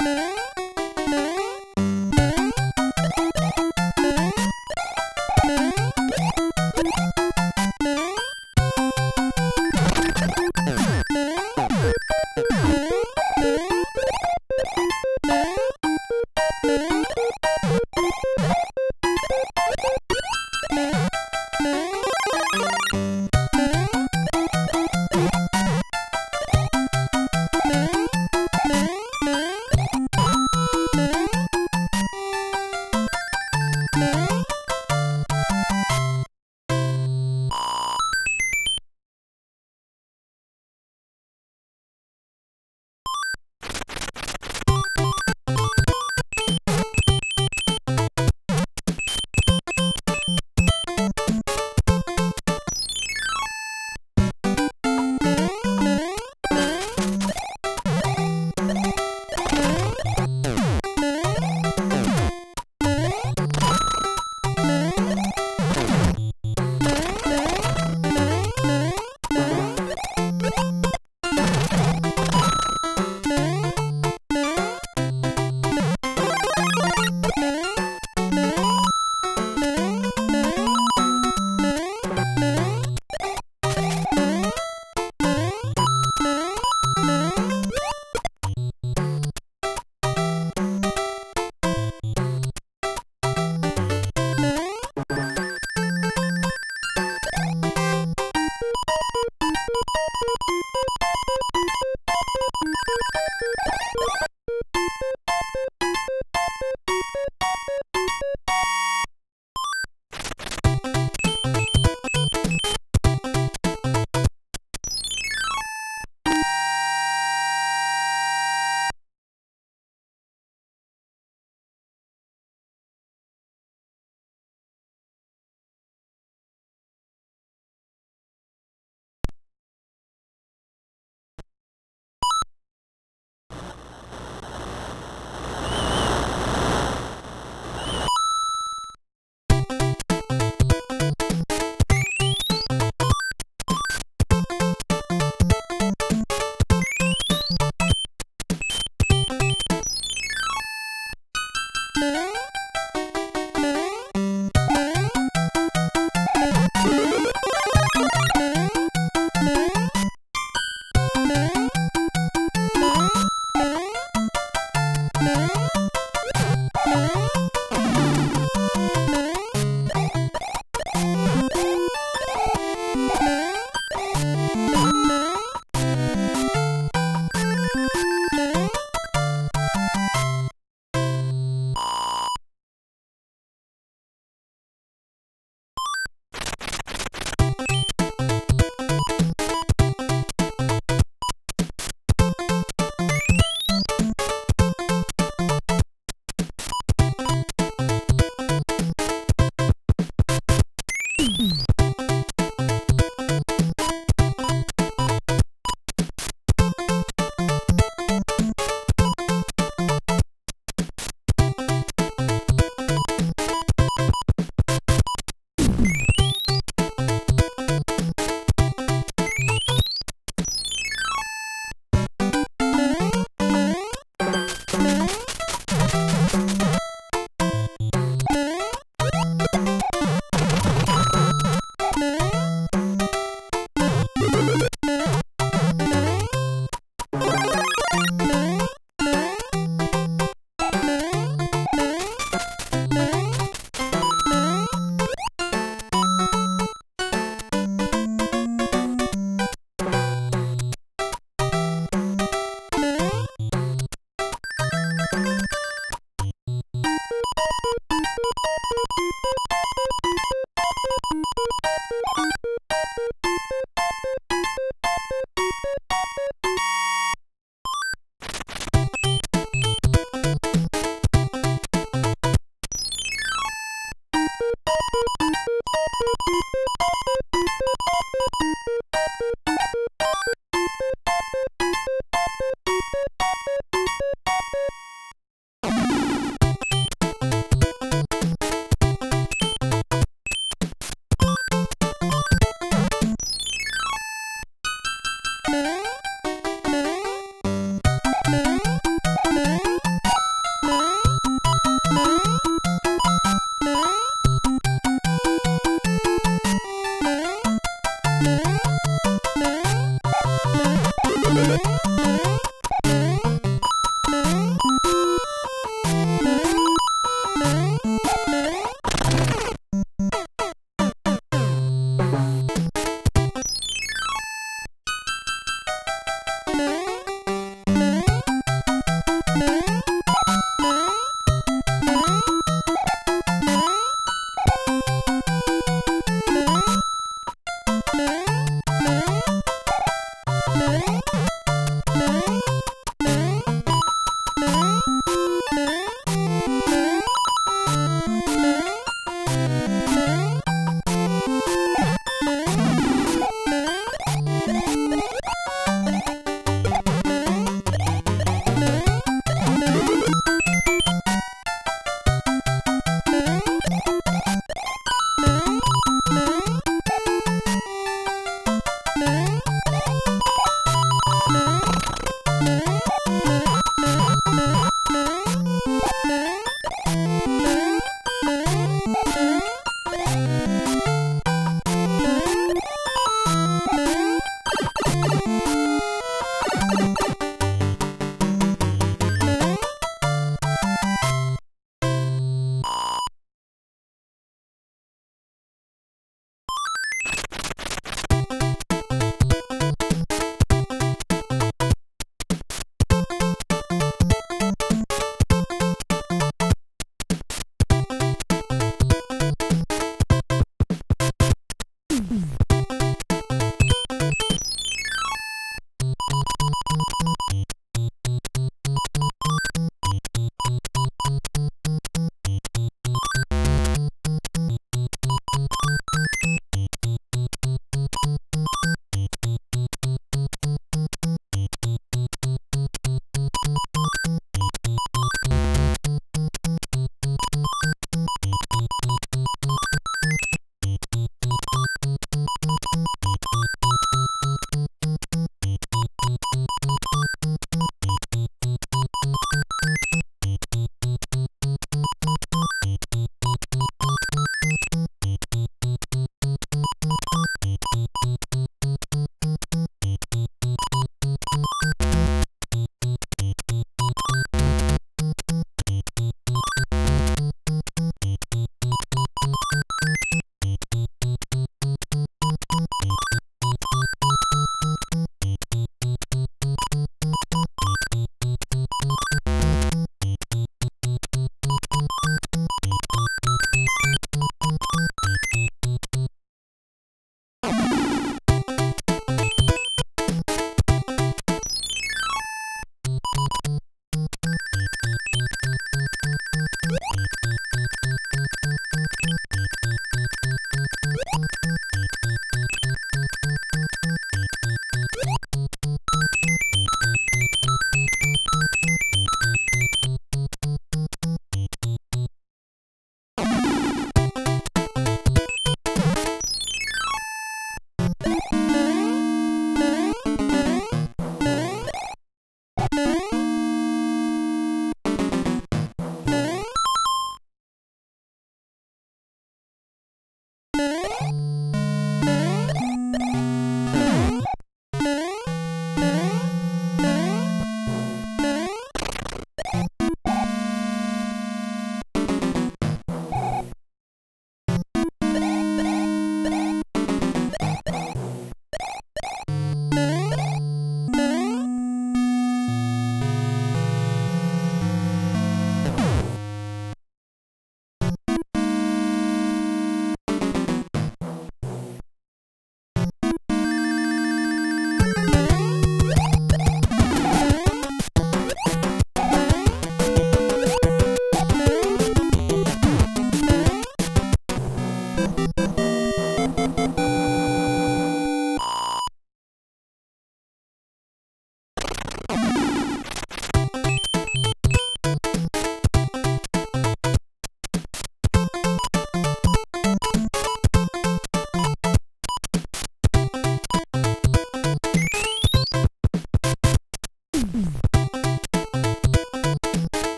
Mm-hmm. Mm-hmm.